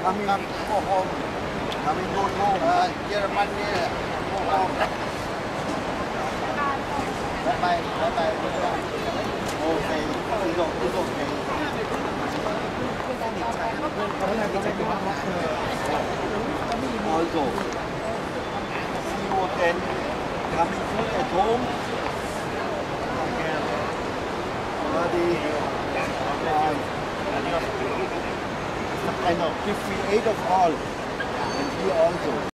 kami bohong kami bodoh Jerman ni bohong bye bye bye bye. Okay itu itu okay Also, CO10 coming from at home I know. Give free aid of all. And you also.